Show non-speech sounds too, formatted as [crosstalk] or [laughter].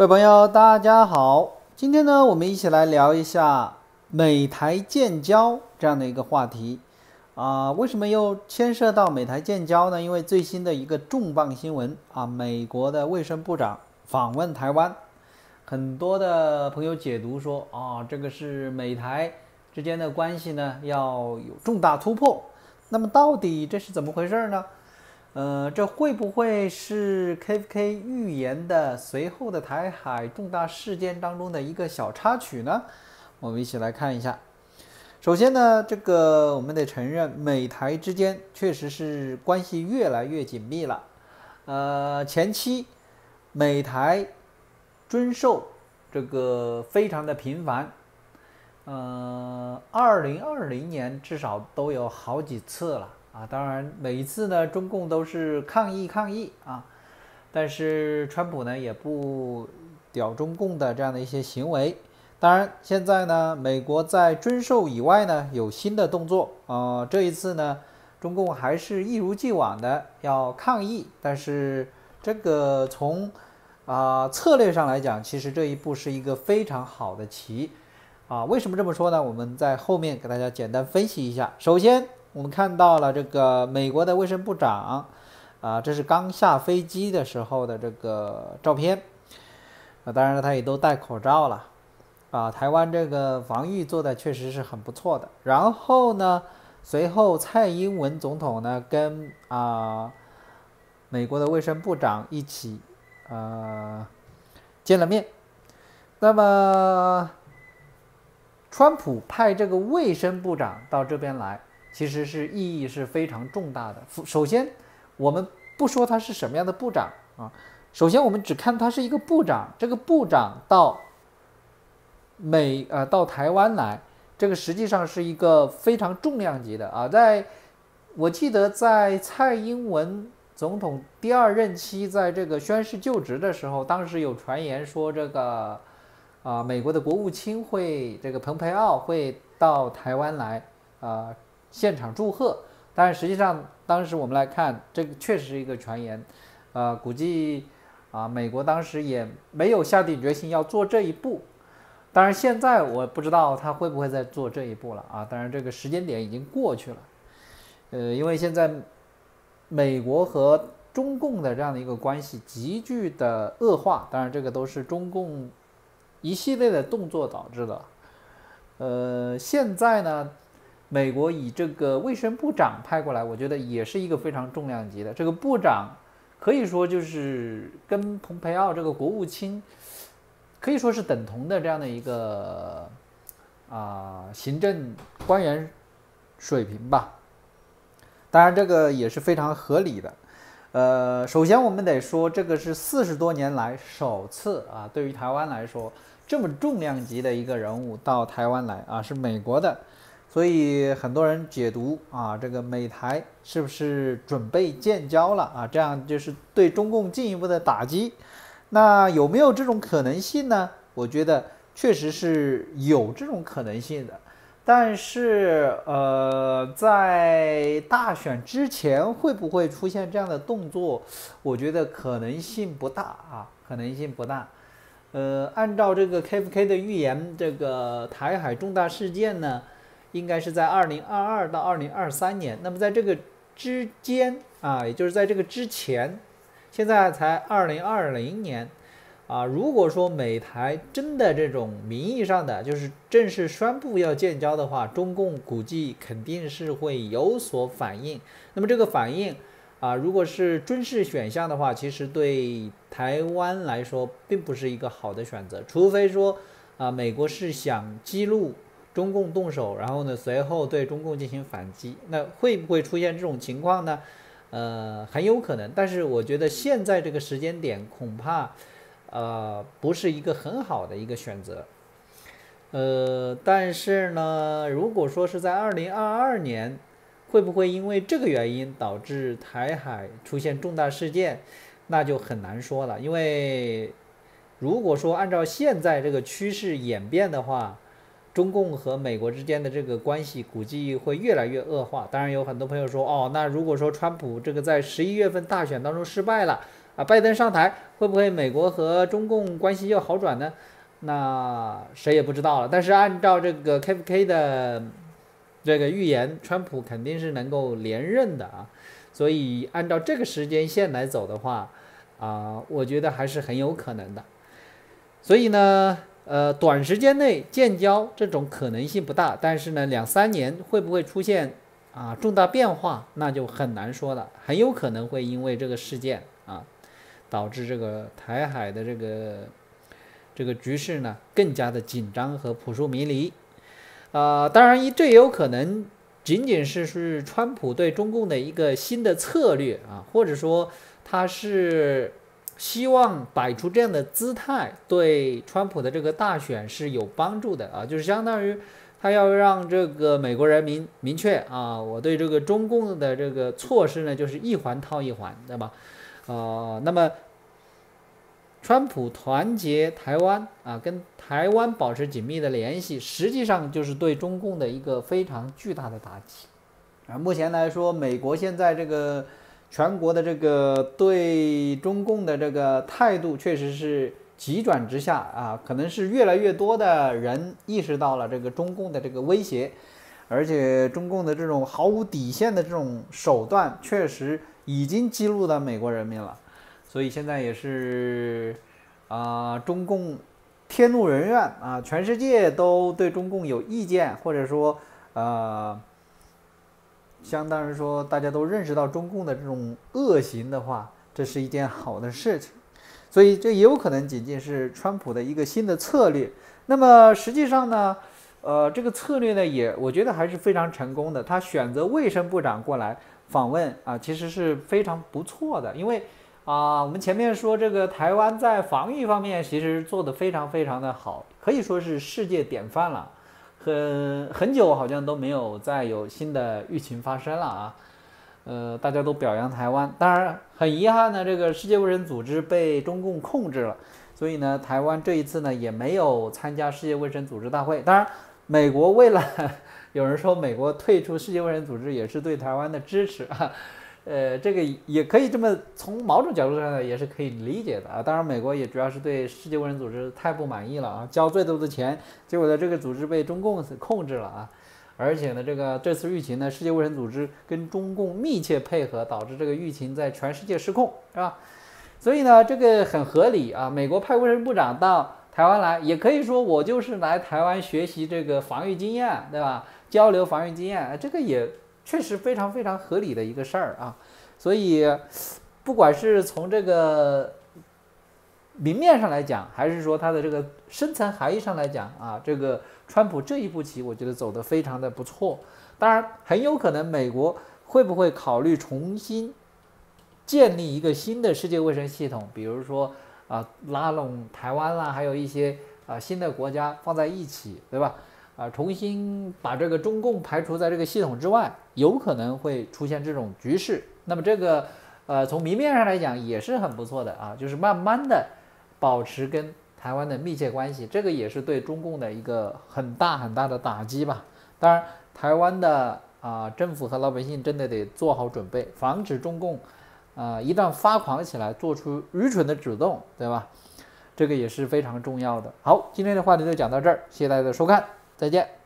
各位朋友，大家好。今天呢，我们一起来聊一下美台建交这样的一个话题啊。为什么又牵涉到美台建交呢？因为最新的一个重磅新闻啊，美国的卫生部长访问台湾，很多的朋友解读说啊，这个是美台之间的关系呢要有重大突破。那么到底这是怎么回事呢？呃，这会不会是 KFK 预言的随后的台海重大事件当中的一个小插曲呢？我们一起来看一下。首先呢，这个我们得承认，美台之间确实是关系越来越紧密了。呃，前期美台军售这个非常的频繁，呃，二零二零年至少都有好几次了。啊，当然，每一次呢，中共都是抗议抗议啊，但是川普呢也不屌中共的这样的一些行为。当然，现在呢，美国在遵守以外呢有新的动作啊，这一次呢，中共还是一如既往的要抗议，但是这个从啊策略上来讲，其实这一步是一个非常好的棋啊。为什么这么说呢？我们在后面给大家简单分析一下。首先。我们看到了这个美国的卫生部长，啊，这是刚下飞机的时候的这个照片，啊，当然，他也都戴口罩了，啊，台湾这个防御做的确实是很不错的。然后呢，随后蔡英文总统呢跟啊美国的卫生部长一起呃见了面。那么，川普派这个卫生部长到这边来。其实是意义是非常重大的。首先，我们不说他是什么样的部长啊，首先我们只看他是一个部长。这个部长到美呃到台湾来，这个实际上是一个非常重量级的啊。在我记得在蔡英文总统第二任期在这个宣誓就职的时候，当时有传言说这个啊美国的国务卿会这个蓬佩奥会到台湾来啊。现场祝贺，但实际上当时我们来看，这个确实是一个传言，呃，估计啊，美国当时也没有下定决心要做这一步。当然，现在我不知道他会不会再做这一步了啊。当然，这个时间点已经过去了，呃，因为现在美国和中共的这样的一个关系急剧的恶化，当然这个都是中共一系列的动作导致的。呃，现在呢？美国以这个卫生部长派过来，我觉得也是一个非常重量级的。这个部长可以说就是跟蓬佩奥这个国务卿可以说是等同的这样的一个啊行政官员水平吧。当然，这个也是非常合理的。呃，首先我们得说，这个是四十多年来首次啊，对于台湾来说这么重量级的一个人物到台湾来啊，是美国的。所以很多人解读啊，这个美台是不是准备建交了啊？这样就是对中共进一步的打击。那有没有这种可能性呢？我觉得确实是有这种可能性的。但是呃，在大选之前会不会出现这样的动作？我觉得可能性不大啊，可能性不大。呃，按照这个 KFK 的预言，这个台海重大事件呢？应该是在二零二二到二零二三年，那么在这个之间啊，也就是在这个之前，现在才二零二零年啊。如果说美台真的这种名义上的就是正式宣布要建交的话，中共估计肯定是会有所反应。那么这个反应啊，如果是军事选项的话，其实对台湾来说并不是一个好的选择，除非说啊，美国是想激怒。中共动手，然后呢，随后对中共进行反击，那会不会出现这种情况呢？呃，很有可能，但是我觉得现在这个时间点恐怕，呃，不是一个很好的一个选择。呃，但是呢，如果说是在二零二二年，会不会因为这个原因导致台海出现重大事件，那就很难说了。因为如果说按照现在这个趋势演变的话，中共和美国之间的这个关系估计会越来越恶化。当然，有很多朋友说，哦，那如果说川普这个在十一月份大选当中失败了，啊，拜登上台，会不会美国和中共关系又好转呢？那谁也不知道了。但是按照这个 KFK 的这个预言，川普肯定是能够连任的啊。所以按照这个时间线来走的话，啊，我觉得还是很有可能的。所以呢，呃，短时间内建交这种可能性不大，但是呢，两三年会不会出现啊重大变化，那就很难说了。很有可能会因为这个事件啊，导致这个台海的这个这个局势呢更加的紧张和扑朔迷离。啊，当然，这也有可能仅仅是是川普对中共的一个新的策略啊，或者说他是。希望摆出这样的姿态，对川普的这个大选是有帮助的啊，就是相当于他要让这个美国人民明确啊，我对这个中共的这个措施呢，就是一环套一环，对吧？呃，那么川普团结台湾啊，跟台湾保持紧密的联系，实际上就是对中共的一个非常巨大的打击啊。目前来说，美国现在这个。全国的这个对中共的这个态度确实是急转直下啊，可能是越来越多的人意识到了这个中共的这个威胁，而且中共的这种毫无底线的这种手段，确实已经激怒到美国人民了，所以现在也是啊，中共天怒人怨啊，全世界都对中共有意见，或者说呃。相当于说，大家都认识到中共的这种恶行的话，这是一件好的事情，所以这也有可能仅仅是川普的一个新的策略。那么实际上呢，呃，这个策略呢，也我觉得还是非常成功的。他选择卫生部长过来访问啊，其实是非常不错的。因为啊，我们前面说这个台湾在防御方面其实做得非常非常的好，可以说是世界典范了。很很久好像都没有再有新的疫情发生了啊，呃，大家都表扬台湾。当然很遗憾呢，这个世界卫生组织被中共控制了，所以呢，台湾这一次呢也没有参加世界卫生组织大会。当然，美国为了 [laughs] 有人说美国退出世界卫生组织也是对台湾的支持啊。呃，这个也可以这么从某种角度上呢，也是可以理解的啊。当然，美国也主要是对世界卫生组织太不满意了啊，交最多的钱，结果呢，这个组织被中共控制了啊。而且呢，这个这次疫情呢，世界卫生组织跟中共密切配合，导致这个疫情在全世界失控，是吧？所以呢，这个很合理啊。美国派卫生部长到台湾来，也可以说我就是来台湾学习这个防御经验，对吧？交流防御经验，这个也。确实非常非常合理的一个事儿啊，所以不管是从这个明面上来讲，还是说它的这个深层含义上来讲啊，这个川普这一步棋，我觉得走得非常的不错。当然，很有可能美国会不会考虑重新建立一个新的世界卫生系统，比如说啊，拉拢台湾啦，还有一些啊新的国家放在一起，对吧？啊，重新把这个中共排除在这个系统之外，有可能会出现这种局势。那么这个，呃，从明面上来讲也是很不错的啊，就是慢慢的保持跟台湾的密切关系，这个也是对中共的一个很大很大的打击吧。当然，台湾的啊政府和老百姓真的得做好准备，防止中共啊一旦发狂起来，做出愚蠢的举动，对吧？这个也是非常重要的。好，今天的话题就讲到这儿，谢谢大家的收看。再见。